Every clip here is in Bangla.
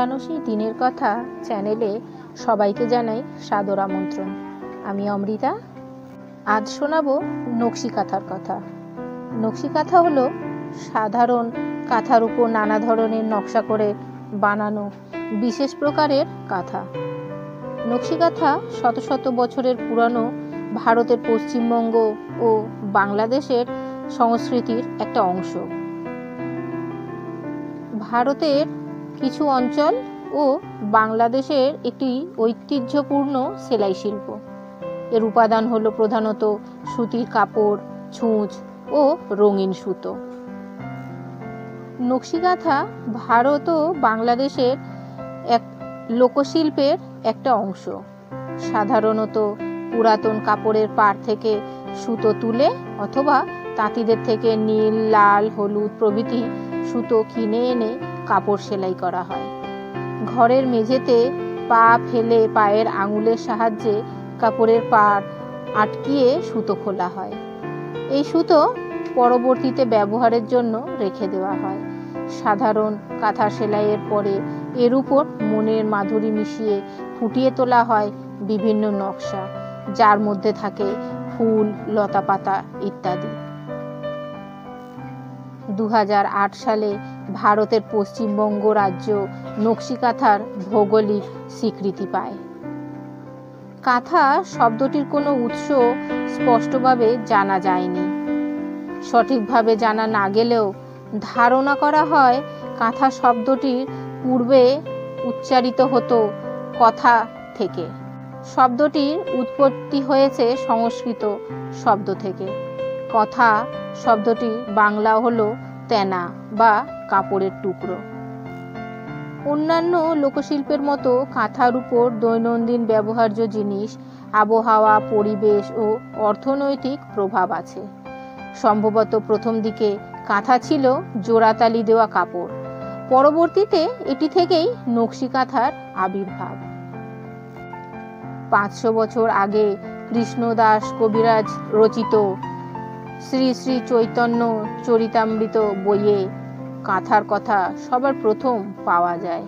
পুরানো দিনের কথা চ্যানেলে সবাইকে জানাই সাদর আমন্ত্রণ। আমি অমৃতা। আজ শোনাবো নকশি কাঁথার কথা। নকশি কাঁথা হলো সাধারণ কাঁথার উপর নানা ধরনের নকশা করে বানানো বিশেষ প্রকারের কাঁথা। নকশি কাঁথা শত শত বছরের পুরানো ভারতের পশ্চিমবঙ্গ ও বাংলাদেশের সংস্কৃতির একটা অংশ। ভারতের কিছু অঞ্চল ও বাংলাদেশের একটি ঐতিহ্যপূর্ণ সেলাই শিল্প। এর উপাদান হলো প্রধানত সুতির কাপড়, ছুঁচ ও রঙিন সুতো। নকশিকাঁথা ভারত ও বাংলাদেশের এক লোকশিল্পের একটা অংশ। সাধারণত পুরাতন কাপড়ের পাড় থেকে সুতো তুলে অথবা তাঁতিদের থেকে নীল, লাল, হলুদ প্রভৃতি সুতো কিনে এনে কাপড় সেলাই করা হয়। ঘরের মেঝেতে পা ফেলে পায়ের আঙুলের সাহায্যে কাপড়ের পাড় আটকিয়ে সুতো খোলা হয়। এই সুতো পরবর্তীতে ব্যবহারের জন্য রেখে দেওয়া হয়। সাধারণ কাঁথা সেলাইয়ের পরে এর উপর মনের মাধুরী মিশিয়ে ফুটিয়ে তোলা হয় বিভিন্ন নকশা, যার মধ্যে থাকে ফুল লতা পাতা ইত্যাদি। দু হাজার আট সালে ভারতের পশ্চিমবঙ্গ রাজ্য নকশি কাঁথার ভৌগোলিক স্বীকৃতি পায়। কাঁথা শব্দটির কোনো উৎস স্পষ্টভাবে জানা যায়নি। সঠিকভাবে জানা না গেলেও ধারণা করা হয়, কাঁথা শব্দটির পূর্বে উচ্চারিত হতো কথা থেকে। শব্দটির উৎপত্তি হয়েছে সংস্কৃত শব্দ থেকে। কথা শব্দটি বাংলা হলো তেনা বা কাপড়ের টুকরো। অন্যান্য লোকশিল্পের মতো কাঁথার উপর দৈনন্দিন ব্যবহার্য জিনিস, আবহাওয়া, পরিবেশ ও অর্থনৈতিক প্রভাব আছে। সম্ভবত প্রথম দিকে কাঁথা ছিল জোড়াতালি দেওয়া কাপড়। পরবর্তীতে এটি থেকেই নকশি কাঁথার আবির্ভাব। পাঁচশো বছর আগে কৃষ্ণদাস কবিরাজ রচিত শ্রী শ্রী চৈতন্য চরিতামৃত বইয়ে কাঁথার কথা সবার প্রথম পাওয়া যায়।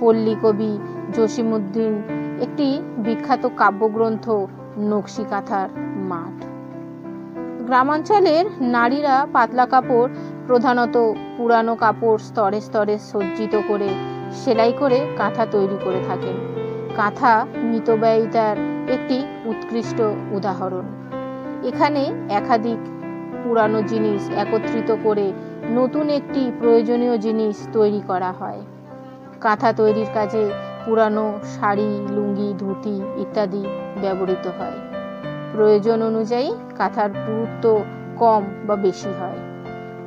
পল্লী কবি জসিমুদ্দিন একটি বিখ্যাত কাব্যগ্রন্থ নকশি কাঁথার মাঠ। গ্রামাঞ্চলের নারীরা পাতলা কাপড়, প্রধানত পুরানো কাপড় স্তরে স্তরে সজ্জিত করে সেলাই করে কাঁথা তৈরি করে থাকেন। কাঁথা মিতব্যয়িতার একটি উৎকৃষ্ট উদাহরণ। এখানে একাধিক পুরানো জিনিস একত্রিত করে নতুন একটি প্রয়োজনীয় জিনিস তৈরি করা হয়। কাঁথা তৈরির কাজে পুরানো শাড়ি, লুঙ্গি, ধুতি ইত্যাদি ব্যবহৃত হয়। প্রয়োজন অনুযায়ী কাঁথার পুরুত্ব কম বা বেশি হয়।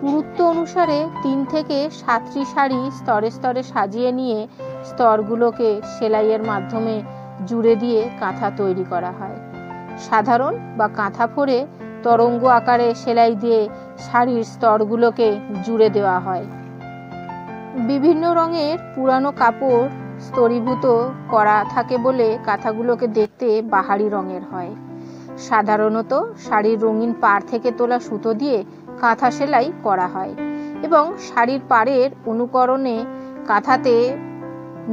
পুরুত্ব অনুসারে তিন থেকে সাতটি শাড়ি স্তরে স্তরে সাজিয়ে নিয়ে স্তরগুলোকে সেলাইয়ের মাধ্যমে জুড়ে দিয়ে কাঁথা তৈরি করা হয়। সাধারণ বা কাঁথা ফোরে তরঙ্গ আকারে সেলাই দিয়ে শাড়ির স্তরগুলোকে জুড়ে দেওয়া হয়। বিভিন্ন রঙের পুরানো কাপড় স্তরীভূত করা থাকে বলে কাঁথাগুলোকে দেখতে বাহারি রঙের হয়। সাধারণত শাড়ির রঙিন পাড় থেকে তোলা সুতো দিয়ে কাঁথা সেলাই করা হয় এবং শাড়ির পাড়ের অনুকরণে কাঁথাতে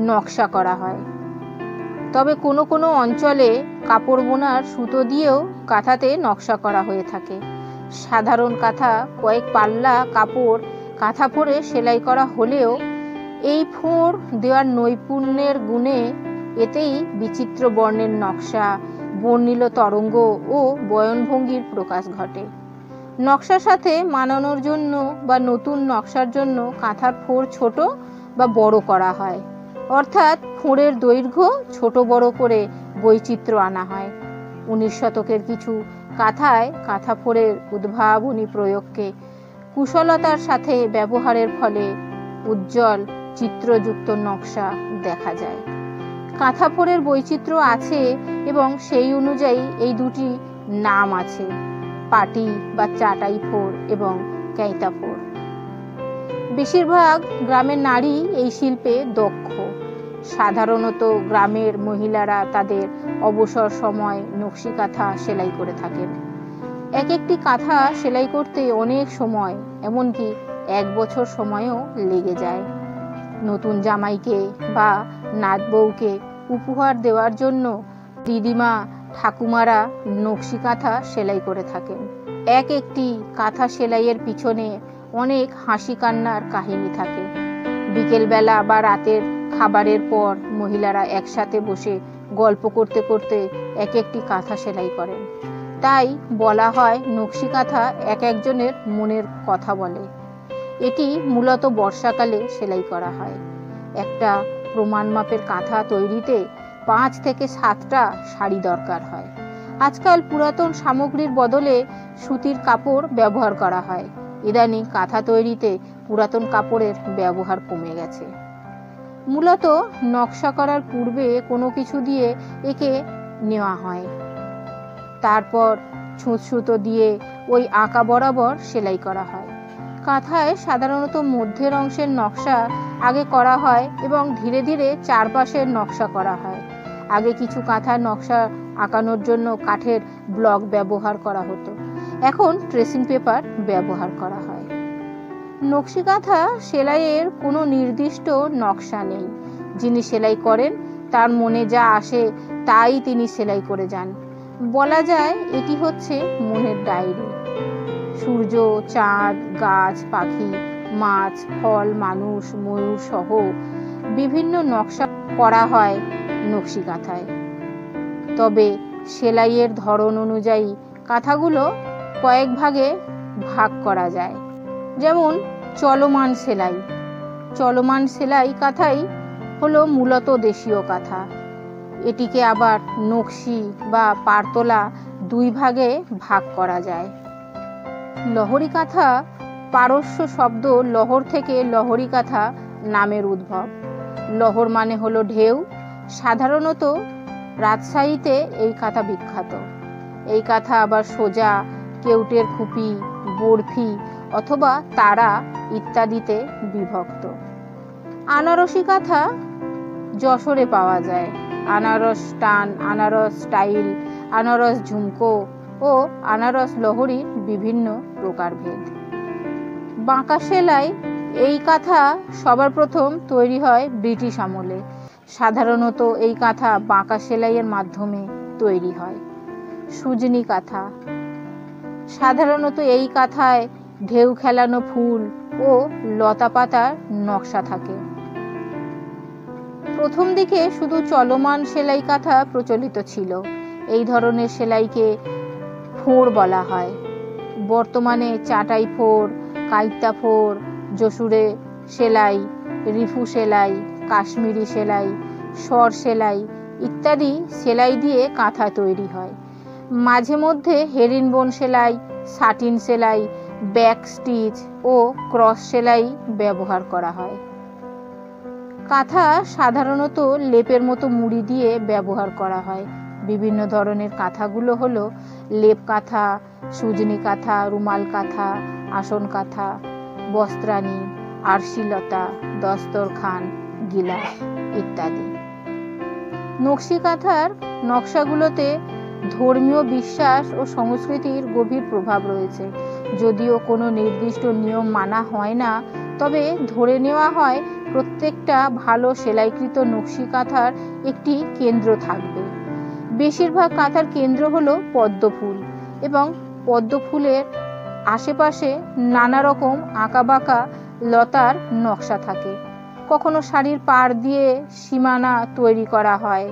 নকশা করা হয়। তবে কোনো কোনো অঞ্চলে কাপড় বোনার সুতো দিয়েও কাঁথাতে নকশা করা হয়ে থাকে। সাধারণ কাঁথা, কয়েক পাল্লা কাপড়, কাঁথা পরে সেলাই করা হলেও এই ফোঁড় দেওয়ার নৈপুণ্যের গুণে এতেই বিচিত্র বর্ণের নকশা, বর্ণিল তরঙ্গ ও বয়নভঙ্গির প্রকাশ ঘটে। নকশার সাথে মানানোর জন্য বা নতুন নকশার জন্য কাঁথার ফোঁড় ছোট বা বড় করা হয়। অর্থাৎ ফোঁড়ের দৈর্ঘ্য ছোট বড় করে বৈচিত্র্য আনা হয়। উনিশ শতকের কিছু কাঁথায় কাঁথা ফোঁড়ের উদ্ভাবনী প্রয়োগকে কুশলতার সাথে ব্যবহারের ফলে উজ্জ্বল চিত্রযুক্ত নকশা দেখা যায়। কাঁথা ফোঁড়ের বৈচিত্র্য আছে এবং সেই অনুযায়ী এই দুটি নাম আছে, পাটি বা চাটাই ফোর এবং ক্যাঁতা ফোর। বেশিরভাগ গ্রামের নারী এই শিল্পে দক্ষ। সাধারণত গ্রামের মহিলারা তাদের অবসর সময় নকশি কাঁথা সেলাই করে থাকেন। এক একটি কাঁথা সেলাই করতে অনেক সময়, এমনকি এক বছর সময়ও লেগে যায়। নতুন জামাইকে বা নাত বউকে উপহার দেওয়ার জন্য দিদিমা, ঠাকুমারা নকশি কাঁথা সেলাই করে থাকেন। এক একটি কাঁথা সেলাইয়ের পিছনে অনেক হাসি কান্নার কাহিনী থাকে। বিকেলবেলা বা রাতের খাবারের পর মহিলারা একসাথে বসে গল্প করতে করতে এক একটি কাঁথা সেলাই করেন। তাই বলা হয় নকশি কাঁথা এক একজনের মনের কথা বলে। এটি মূলত বর্ষাকালে সেলাই করা হয়। একটা প্রমাণ মাপের কাঁথা তৈরিতে পাঁচ থেকে সাতটা শাড়ি দরকার হয়। আজকাল পুরাতন সামগ্রীর বদলে সুতির কাপড় ব্যবহার করা হয়। ইদানিং কাঁথা তৈরিতে পুরাতন কাপড়ের ব্যবহার কমে গেছে। মূলত নকশা করার পূর্বে কোনো কিছু দিয়ে একে নেওয়া হয়। তারপর ছুঁচ সুতো দিয়ে ওই আঁকা বরাবর সেলাই করা হয়। কাঁথায় সাধারণত মধ্যের অংশের নকশা আগে করা হয় এবং ধীরে ধীরে চারপাশের নকশা করা হয়। আগে কিছু কাঁথার নকশা আঁকানোর জন্য কাঠের ব্লক ব্যবহার করা হতো। এখন ট্রেসিং পেপার ব্যবহার করা হয়। নকশি কাঁথা সেলাইয়ের কোনো নির্দিষ্ট নকশা নেই। যিনি সেলাই করেন, তার মনে যা আসে, তাই তিনি সেলাই করে যান। বলা যায়, এটি হচ্ছে মনের ডায়েরি। সূর্য, চাঁদ, গাছ, পাখি, মাছ, ফল, মানুষ, ময়ূর সহ বিভিন্ন নকশা করা হয় নকশি কাঁথায় তবে সেলাইয়ের ধরন অনুযায়ী কাঁথাগুলো কয়েক ভাগে ভাগ করা যায়। যেমন চলমান সেলাই। চলমান সেলাই কাঁথাই হলো মূলত দেশীয় কাঁথা। এটিকে আবার নকশি বা পারতোলা দুই ভাগে ভাগ করা যায়। লহরি কাঁথা পারস্য শব্দ লহর থেকে লহরি কাঁথা নামের উদ্ভব। লহর মানে হলো ঢেউ। সাধারণত রাজশাহীতে এই কাঁথা বিখ্যাত। এই কাঁথা আবার সোজা, কেউটের খুপি, বরফি অথবা তারা ইত্যাদিতে বিভক্ত। আনারসি কাঁথা যশোরে পাওয়া যায়। আনারস টান, আনারস স্টাইল, আনারস ঝুমকো ও আনারস লহরীর বিভিন্ন প্রকারভেদ। বাঁকা সেলাই, এই কাঁথা সবার প্রথম তৈরি হয় ব্রিটিশ আমলে। সাধারণত এই কাঁথা বাঁকা সেলাইয়ের মাধ্যমে তৈরি হয়। সুজনি কাঁথা। সাধারণত এই কাঁথায় ঢেউ খেলানো ফুল ও লতা পাতার নকশা থাকে। প্রথম দিকে শুধু চলমান সেলাই কাঁথা প্রচলিত ছিল। এই ধরনের সেলাইকে ফোঁড় বলা হয়। বর্তমানে চাটাই ফোড় কাইতা ফোড় জসুরে সেলাই, রিফু সেলাই, কাশ্মীরি সেলাই, সর সেলাই ইত্যাদি সেলাই দিয়ে কাঁথা তৈরি হয়। মাঝে মধ্যে হেরিনবোন সেলাই, সাটিন সেলাই ব্যাক স্টিচ ও ক্রস সেলাই ব্যবহার করা হয়। কাঁথা সাধারণত লেপের মতো মুড়ি দিয়ে ব্যবহার করা হয়। বিভিন্ন ধরনের কাঁথাগুলো হলো লেপ কাঁথা, সুজনি কাঁথা, রুমাল কাঁথা, আসন কাঁথা, বস্ত্রাণী, আরশিলতা দস্তরখান গিলাস ইত্যাদি। নকশি কাঁথার নকশাগুলোতে ধর্মীয় বিশ্বাস ও সংস্কৃতির গভীর প্রভাব রয়েছে। যদিও কোনো নির্দিষ্ট নিয়ম মানা হয় না, তবে ধরে নেওয়া হয় প্রত্যেকটা ভালো সেলাইকৃত নকশি কাঁথার একটি কেন্দ্র থাকবে। বেশিরভাগ কাঁথার কেন্দ্র হলো পদ্ম ফুল এবং পদ্ম ফুলের আশেপাশে নানা রকম আঁকাবাঁকা লতার নকশা থাকে। কখনো শাড়ির পাড় দিয়ে সীমানা তৈরি করা হয়।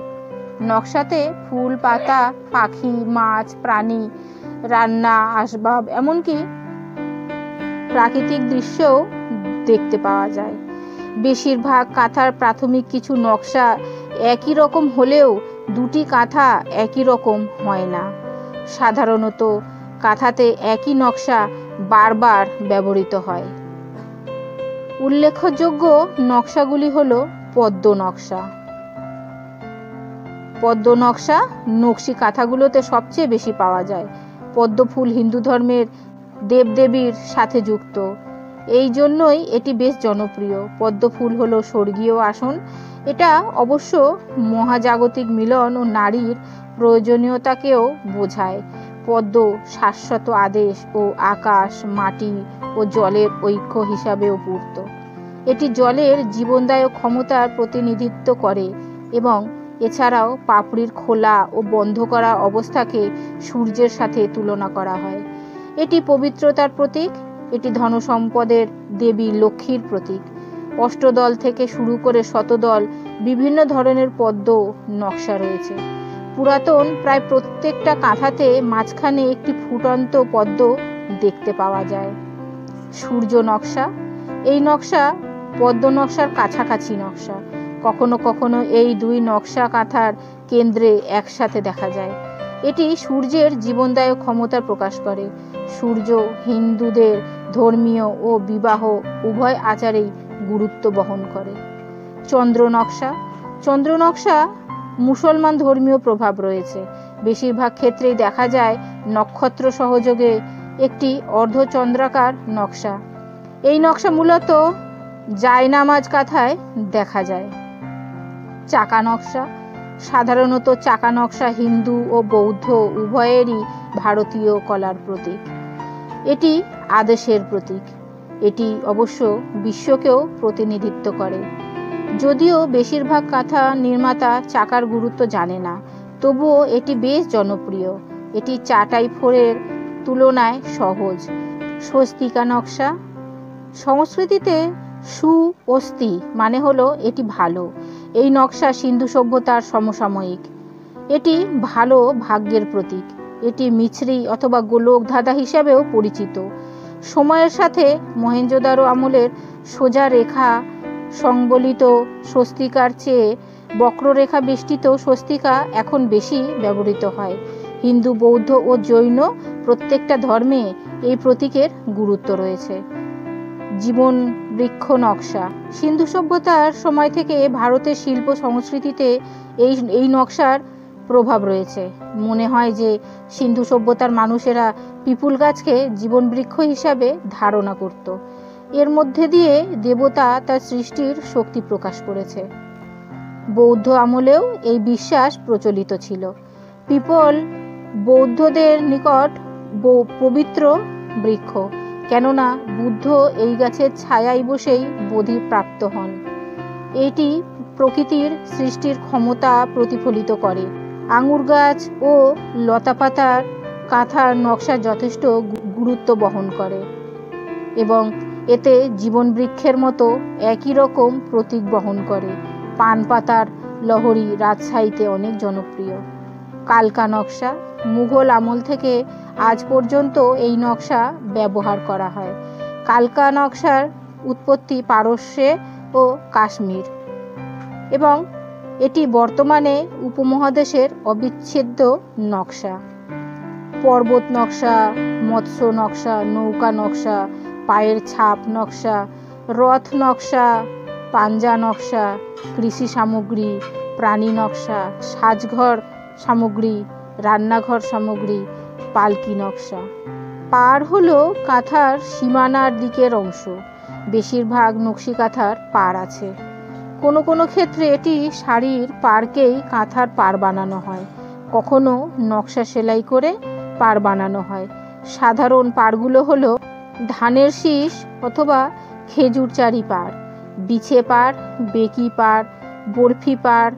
নকশাতে ফুল, পাতা, পাখি, মাছ, প্রাণী রান্না, আসবাব, এমনকি প্রাকৃতিক দৃশ্যও দেখতে পাওয়া যায়। বেশিরভাগ কাঁথার প্রাথমিক কিছু নকশা একই রকম হলেও দুটি কাঁথা একই রকম হয় না। সাধারণত কাঁথাতে একই নকশা বারবার ব্যবহৃত হয়। উল্লেখযোগ্য নকশাগুলি হল পদ্ম নকশা। পদ্ম নকশা নকশি কাঁথাগুলোতে সবচেয়ে বেশি পাওয়া যায়। পদ্ম ফুল হিন্দু ধর্মের দেবদেবীর সাথে যুক্ত। এই জন্যই এটি বেশ জনপ্রিয়। পদ্মফুল হলো স্বর্গীয় আসন। এটা অবশ্য মহাজাগতিক মিলন ও নারীর প্রয়োজনীয়তাকেও বোঝায়। পদ্ম শাশ্বত আদেশ ও আকাশ, মাটি ও জলের ঐক্য হিসাবেও পূর্ত। এটি জলের জীবনদায়ক ক্ষমতার প্রতিনিধিত্ব করে এবং এছাড়াও পাপড়ির খোলা ও বন্ধ করা অবস্থাকে সূর্যের সাথে তুলনা করা হয়। এটি পবিত্রতার প্রতীক, এটি ধনসম্পদের দেবী লক্ষ্মীর প্রতীক। অষ্টদল থেকে শুরু করে শতদল বিভিন্ন ধরনের পদ্ম নকশা রয়েছে। পুরাতন প্রায় প্রত্যেকটা কাঁথাতে মাঝখানে একটি ফুটন্ত পদ্ম দেখতে পাওয়া যায়। সূর্য নকশা, এই নকশা পদ্ম নকশার কাছাকাছি নকশা। কখনো কখনো এই দুই নকশা কাঁথার কেন্দ্রে একসাথে দেখা যায়। এটি সূর্যের জীবনদায়ক ক্ষমতা প্রকাশ করে। সূর্য, হিন্দুদের ধর্মীয় ও বিবাহ উভয় আচারেই গুরুত্ব বহন করে। চন্দ্র নকশা। চন্দ্র নকশা মুসলমান ধর্মীয় প্রভাব রয়েছে। বেশিরভাগ ক্ষেত্রেই দেখা যায় নক্ষত্র সহযোগে একটি অর্ধচন্দ্রাকার নকশা। এই নকশা মূলত জায়নামাজ কাঁথায় দেখা যায়। চাকা নকশা। সাধারণত চাকা নকশা হিন্দু ও বৌদ্ধ উভয়েরই ভারতীয় কলার প্রতীক। এটি আদেশের প্রতীক। এটি অবশ্য বিশ্বকেও প্রতিনিধিত্ব করে। যদিও বেশিরভাগ কাঁথা নির্মাতা চাকার গুরুত্ব জানে না, তবুও এটি বেশ জনপ্রিয়। এটি চাটাই ফোরের তুলনায় সহজ। স্বস্তিকা নকশা। সংস্কৃতিতে সু অস্তি মানে হলো এটি ভালো। এই নকশা সিন্ধু সভ্যতার সমসাময়িক। এটি ভালো ভাগ্যের প্রতীক। এটি মিছরি অথবা গোলক ধাঁধা হিসাবেও পরিচিত। সময়ের সাথে মহেঞ্জোদারো আমলের সোজা রেখা সংবলিত স্বস্তিকার চেয়ে বক্ররেখা বেষ্টিত স্বস্তিকা এখন বেশি ব্যবহৃত হয়। হিন্দু, বৌদ্ধ ও জৈন প্রত্যেকটা ধর্মে এই প্রতীকের গুরুত্ব রয়েছে। জীবন বৃক্ষ নকশা। সিন্ধু সভ্যতার সময় থেকে ভারতের শিল্প সংস্কৃতিতে এই এই নকশার প্রভাব রয়েছে। মনে হয় যে সিন্ধু সভ্যতার মানুষেরা পিপুল গাছকে জীবন বৃক্ষ হিসাবে ধারণা করত। এর মধ্যে দিয়ে দেবতা তার সৃষ্টির শক্তি প্রকাশ করেছে। বৌদ্ধ আমলেও এই বিশ্বাস প্রচলিত ছিল। পিপল বৌদ্ধদের নিকট পবিত্র বৃক্ষ। কেননা বুদ্ধ এই গাছের ছায়ায় বসেই বোধি প্রাপ্ত হন। এটি প্রকৃতির সৃষ্টির ক্ষমতা প্রতিফলিত করে। আঙুর গাছ ও লতাপাতার কাঁথার নকশা যথেষ্ট গুরুত্ব বহন করে এবং এতে জীবন বৃক্ষের মতো একই রকম প্রতীক বহন করে। পান পাতার লহরি রাজশাহীতে অনেক জনপ্রিয়। কালকা নকশা। মুঘল আমল থেকে আজ পর্যন্ত এই নকশা ব্যবহার করা হয়। কালকা নকশার উৎপত্তি পারস্যে ও কাশ্মীর। এবং এটি বর্তমানে উপমহাদেশের অবিচ্ছেদ্য নকশা। পর্বত নকশা, মৎস্য নকশা, নৌকা নকশা, পায়ের ছাপ নকশা, রথ নকশা, পাঞ্জা নকশা, কৃষি সামগ্রী, প্রাণী নকশা, সাজঘর সামগ্রী, রান্নাঘর সামগ্রী, পালকি নকশা। পার হলো কাঁথার সীমানার দিকের অংশ। বেশিরভাগ নকশি কাঁথার পার আছে। কোনো কোনো ক্ষেত্রে এটি শাড়ির পাড়কেই কাঁথার পার বানানো হয়। কখনো নকশা সেলাই করে পার বানানো হয়। সাধারণ পারগুলো হলো ধানের শীষ অথবা খেজুর চারি পার বিছে পার বেকি পার বরফি পার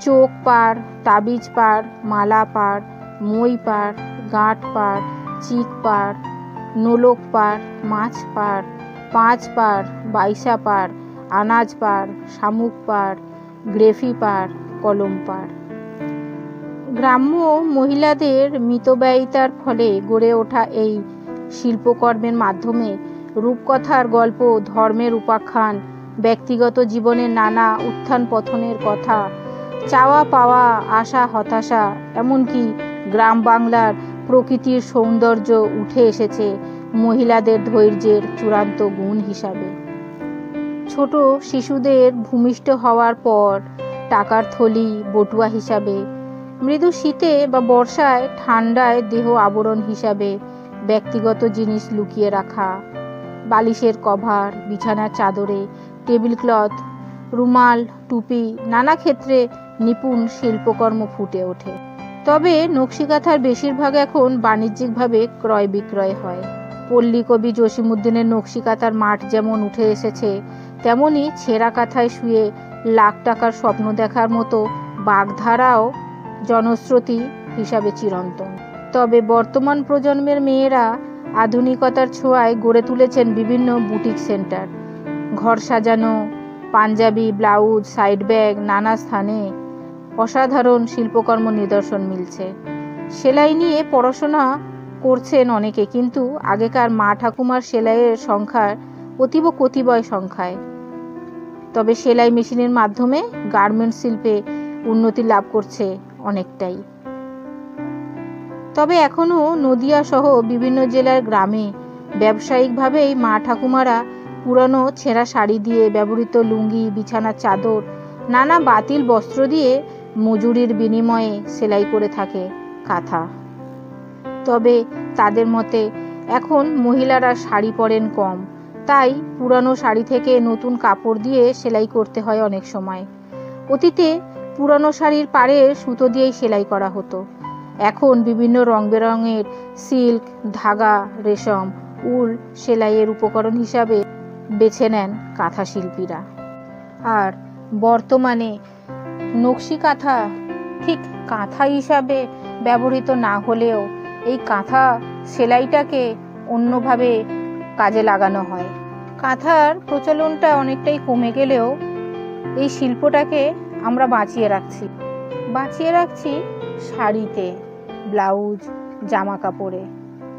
চোখ পাড় তাবিজ পাড়, মালা পাড়, মই পাড়, গাঁট পাড়, চিক পাড়, নোলক পাড়, মাছ পাড়, পাঁচ পাড়, বাইসা পাড়, আনাজ পাড়, শামুক পাড়, গ্রেফি পাড়, কলম পাড়। গ্রাম্য মহিলাদের মিতব্যয়িতার ফলে গড়ে ওঠা এই শিল্পকর্মের মাধ্যমে রূপকথার গল্প, ধর্মের উপাখ্যান, ব্যক্তিগত জীবনের নানা উত্থান পথনের কথা চাওয়া পাওয়া, আশা, হতাশা, এমনকি গ্রাম বাংলার প্রকৃতির সৌন্দর্য উঠে এসেছে মহিলাদের ধৈর্যের চূড়ান্ত গুণ হিসাবে। ছোট শিশুদের ভূমিষ্ঠ হওয়ার পর টাকার থলি বটুয়া হিসাবে, মৃদু শীতে বা বর্ষায় ঠান্ডায় দেহ আবরণ হিসাবে ব্যক্তিগত জিনিস লুকিয়ে রাখা, বালিশের কভার, বিছানার চাদরে টেবিল ক্লথ রুমাল, টুপি, নানা ক্ষেত্রে নিপুণ শিল্পকর্ম ফুটে ওঠে। তবে নকশিকাথার বেশিরভাগ এখন বাণিজ্যিকভাবে ক্রয় বিক্রয় হয়। পল্লী কবি জসিমুদ্দিনের নকশিকাতার মাঠ যেমন উঠে এসেছে, তেমনি ছেঁড়া কাঁথায় শুয়ে লাখ টাকার স্বপ্ন দেখার মতো বাগধারাও জনশ্রুতি হিসাবে চিরন্তন। তবে বর্তমান প্রজন্মের মেয়েরা আধুনিকতার ছোঁয়ায় গড়ে তুলেছেন বিভিন্ন বুটিক সেন্টার। ঘর সাজানো, পাঞ্জাবি, ব্লাউজ, সাইড ব্যাগ নানা স্থানে অসাধারণ শিল্পকর্ম নিদর্শন মিলছে। সেলাই নিয়ে পড়াশোনা করছেন অনেকে, কিন্তু আগেকার মা ঠাকুমার সেলাইয়ের সংখ্যার অতীব কতিবয় সংখ্যায়। তবে সেলাই মেশিনের মাধ্যমে গার্মেন্টস শিল্পে উন্নতি লাভ করছে অনেকটাই। তবে এখনও নদিয়া সহ বিভিন্ন জেলার গ্রামে ব্যবসায়িকভাবেই মা ঠাকুমারা পুরনো ছেঁড়া শাড়ি দিয়ে ব্যবহৃত লুঙ্গি, বিছানার চাদর, নানা বাতিল বস্ত্র দিয়ে মজুরির বিনিময়ে সেলাই করে থাকে কাঁথা। তবে তাদের মতে, এখন মহিলারা শাড়ি পরেন কম। তাই পুরানো শাড়ি থেকে নতুন কাপড় দিয়ে সেলাই করতে হয় অনেক সময়। অতীতে পুরানো শাড়ির পাড়ে সুতো দিয়েই সেলাই করা হতো। এখন বিভিন্ন রং বেরঙের সিল্ক, ধাগা, রেশম, উল সেলাইয়ের উপকরণ হিসাবে বেছে নেন কাঁথা শিল্পীরা। আর বর্তমানে নকশি কাঁথা, ঠিক কাঁথা হিসাবে ব্যবহৃত না হলেও এই কাঁথা সেলাইটাকে অন্যভাবে কাজে লাগানো হয়। কাঁথার প্রচলনটা অনেকটাই কমে গেলেও এই শিল্পটাকে আমরা বাঁচিয়ে রাখছি। বাঁচিয়ে রাখছি শাড়িতে, ব্লাউজ জামা কাপড়ে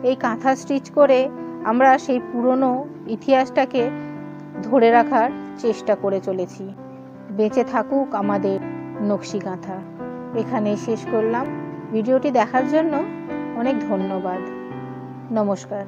এই কাঁথা স্টিচ করে আমরা সেই পুরনো ইতিহাসটাকে ধরে রাখার চেষ্টা করে চলেছি। বেঁচে থাকুক আমাদের নকশি কাঁথা এখানে শেষ করলাম। ভিডিওটি দেখার জন্য অনেক ধন্যবাদ। নমস্কার।